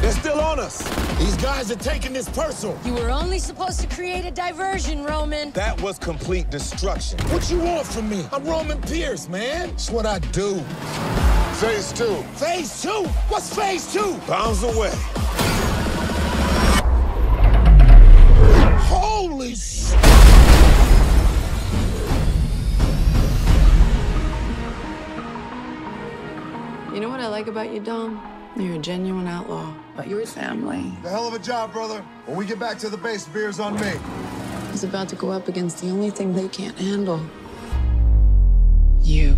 They're still on us. These guys are taking this personal. You were only supposed to create a diversion, Roman. That was complete destruction. What you want from me? I'm Roman Pearce, man. It's what I do. Phase two. Phase two? What's phase two? Bounds away. Holy sh... You know what I like about you, Dom? You're a genuine outlaw, but you're family. The hell of a job, brother. When we get back to the base, beer's on me. He's about to go up against the only thing they can't handle. You.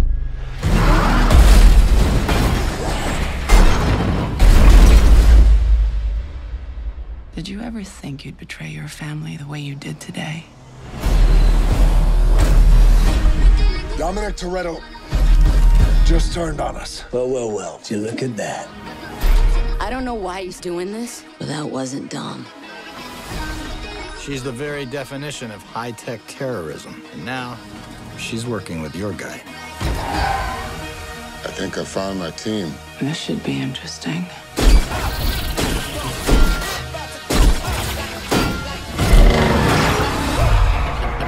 Did you ever think you'd betray your family the way you did today? Dominic Toretto just turned on us. Well, well, well. Do you look at that? I don't know why he's doing this, but that wasn't Dom. She's the very definition of high-tech terrorism. And now, she's working with your guy. I think I found my team. This should be interesting.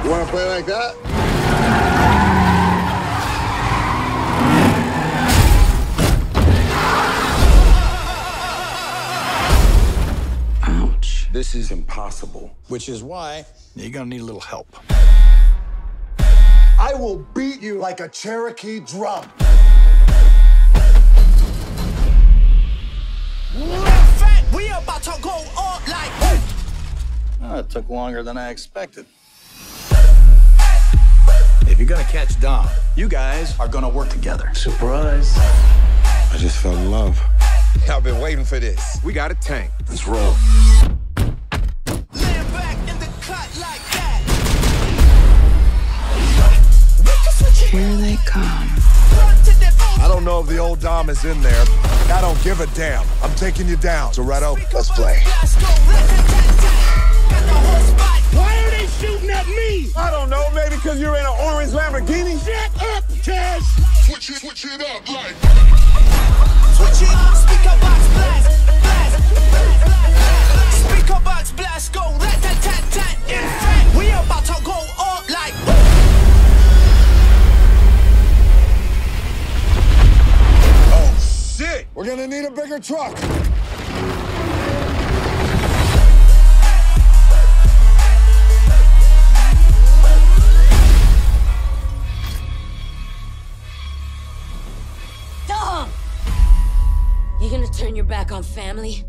You want to play like that? This is impossible. Which is why you're gonna need a little help. I will beat you like a Cherokee drum. We about to go up like Oh, it took longer than I expected. If you're gonna catch Dom, you guys are gonna work together. Surprise. I just fell in love. I've been waiting for this. We got a tank. Let's roll. Come. Run to the I don't know if the old Dom is in there. I don't give a damn. I'm taking you down, Toretto. Let's play. Why are they shooting at me? I don't know, maybe because you're in an orange Lamborghini? Shut up, Cash! Switch it, switch it up, like. We're gonna need a bigger truck. Dom! You gonna turn your back on family?